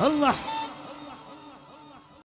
الله.